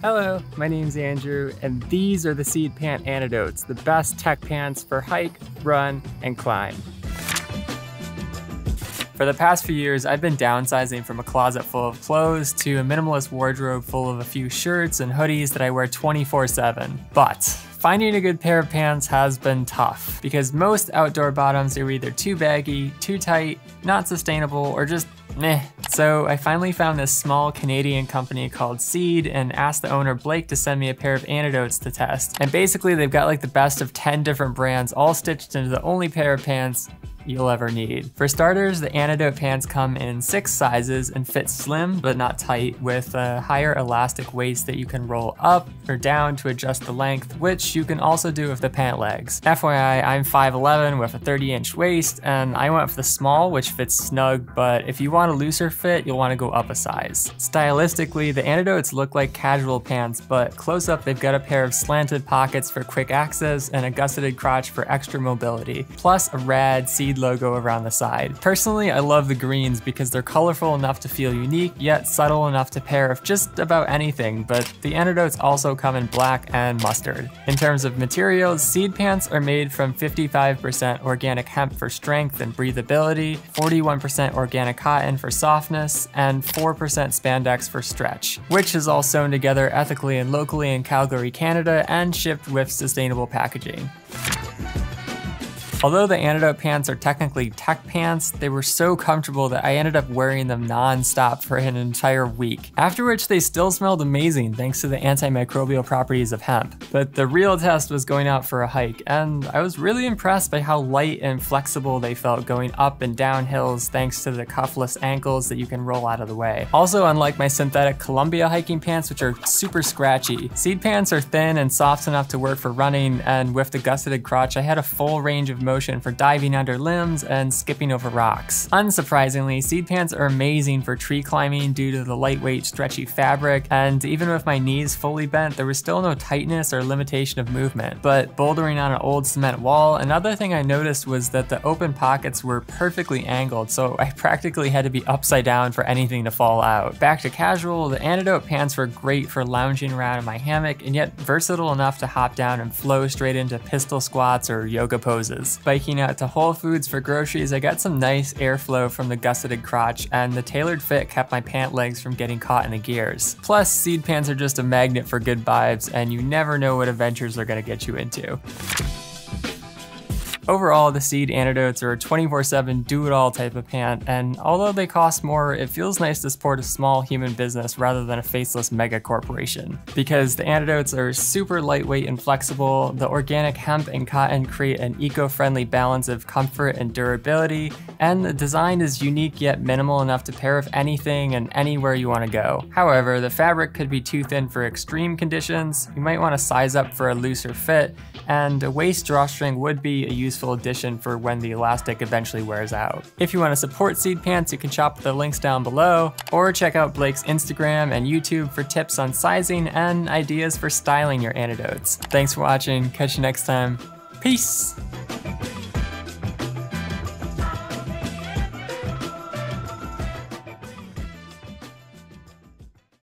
Hello, my name's Andrew, and these are the Seed Pant Antidotes, the best tech pants for hike, run, and climb. For the past few years, I've been downsizing from a closet full of clothes to a minimalist wardrobe full of a few shirts and hoodies that I wear 24 7. But finding a good pair of pants has been tough because most outdoor bottoms are either too baggy, too tight, not sustainable, or just meh. So I finally found this small Canadian company called Seed and asked the owner Blake to send me a pair of antidotes to test. And basically they've got like the best of 10 different brands all stitched into the only pair of pants you'll ever need. For starters, the Antidote pants come in six sizes and fit slim but not tight with a higher elastic waist that you can roll up or down to adjust the length, which you can also do with the pant legs. FYI, I'm 5'11 with a 30 inch waist and I went for the small which fits snug, but if you want a looser fit, you'll want to go up a size. Stylistically, the Antidotes look like casual pants, but close up they've got a pair of slanted pockets for quick access and a gusseted crotch for extra mobility, plus a rad logo around the side. Personally, I love the greens because they're colorful enough to feel unique, yet subtle enough to pair with just about anything, but the antidotes also come in black and mustard. In terms of materials, seed pants are made from 55% organic hemp for strength and breathability, 41% organic cotton for softness, and 4% spandex for stretch, which is all sewn together ethically and locally in Calgary, Canada, and shipped with sustainable packaging. Although the Antidote pants are technically tech pants, they were so comfortable that I ended up wearing them non-stop for an entire week, after which they still smelled amazing thanks to the antimicrobial properties of hemp. But the real test was going out for a hike, and I was really impressed by how light and flexible they felt going up and down hills thanks to the cuffless ankles that you can roll out of the way. Also, unlike my synthetic Columbia hiking pants, which are super scratchy, seed pants are thin and soft enough to work for running, and with the gusseted crotch, I had a full range of motion for diving under limbs and skipping over rocks. Unsurprisingly, seed pants are amazing for tree climbing due to the lightweight, stretchy fabric, and even with my knees fully bent, there was still no tightness or limitation of movement. But bouldering on an old cement wall, another thing I noticed was that the open pockets were perfectly angled, so I practically had to be upside down for anything to fall out. Back to casual, the Antidote pants were great for lounging around in my hammock, and yet versatile enough to hop down and flow straight into pistol squats or yoga poses. Biking out to Whole Foods for groceries, I got some nice airflow from the gusseted crotch, and the tailored fit kept my pant legs from getting caught in the gears. Plus, seed pants are just a magnet for good vibes, and you never know what adventures they're gonna get you into. Overall, the Seed Antidotes are a 24-7 do-it-all type of pant, and although they cost more, it feels nice to support a small human business rather than a faceless mega corporation. Because the antidotes are super lightweight and flexible, the organic hemp and cotton create an eco-friendly balance of comfort and durability, and the design is unique yet minimal enough to pair with anything and anywhere you want to go. However, the fabric could be too thin for extreme conditions, you might want to size up for a looser fit, and a waist drawstring would be a useful useful addition for when the elastic eventually wears out. If you want to support Seed Pants, you can shop the links down below, or check out Blake's Instagram and YouTube for tips on sizing and ideas for styling your antidotes. Thanks for watching, catch you next time. Peace!